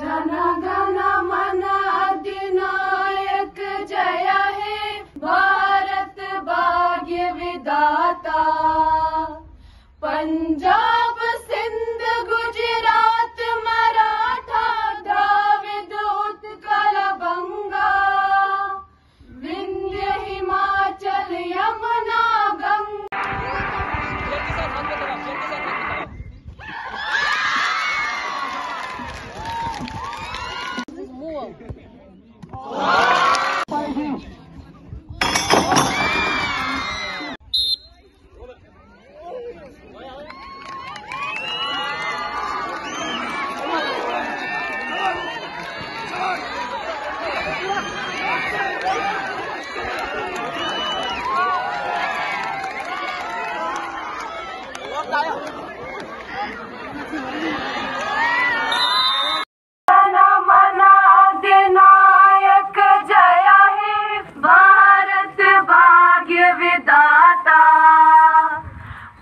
जनगण मन अधिनायक जय हे भारत भाग्य विदाता मन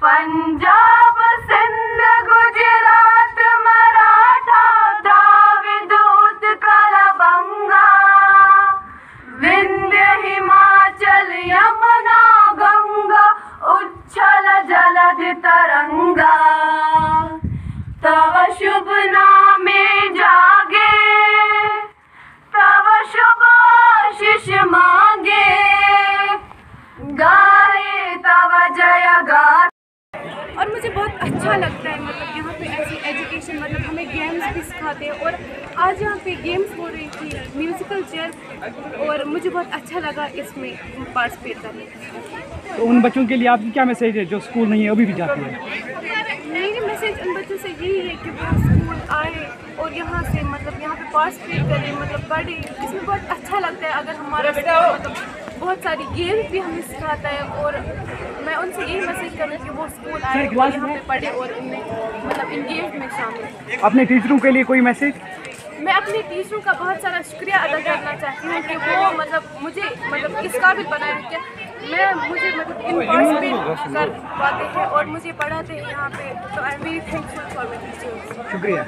पंजाब, सिंध, गुजरात, मराठा द्राविड उत्कल, बंगा। विंध्य, हिमाचल, यमुना, गंगा, उच्छल जलधि तरंगा तव शुभ नामे। अच्छा लगता है मतलब यहाँ पे ऐसी एजुकेशन मतलब हमें गेम्स भी सिखाते हैं। और आज यहाँ पे गेम्स हो रही थी म्यूज़िकल चेयर और मुझे बहुत अच्छा लगा इसमें पार्टिसिपेट करने तो उन बच्चों के लिए आपकी क्या मैसेज है जो स्कूल नहीं है अभी भी जाते हैं? मेरी मैसेज उन बच्चों से यही है कि वो स्कूल आए और यहाँ से मतलब यहाँ पे पार्टिसिपेट करें मतलब पढ़े। इसमें बहुत अच्छा लगता है अगर हमारा मतलब बहुत सारी गेम्स भी हमें सिखाता है और मैं उनसे यही मैसेज करूँ कि वो स्कूल आए और यहाँ पे पढ़े और इनमें मतलब इन गेम्स में शामिल अपने टीचरों के लिए कोई मैसेज मैं अपने टीचरों का बहुत सारा शुक्रिया अदा करना चाहती हूँ कि वो मतलब मुझे मतलब इस काबिल बनाया कि मैं मुझे मतलब इन पार्टिसिपेट कर पाते हैं और मुझे पढ़ाते हैं यहाँ पे। तो I am very thankful for my teachers शुक्रिया।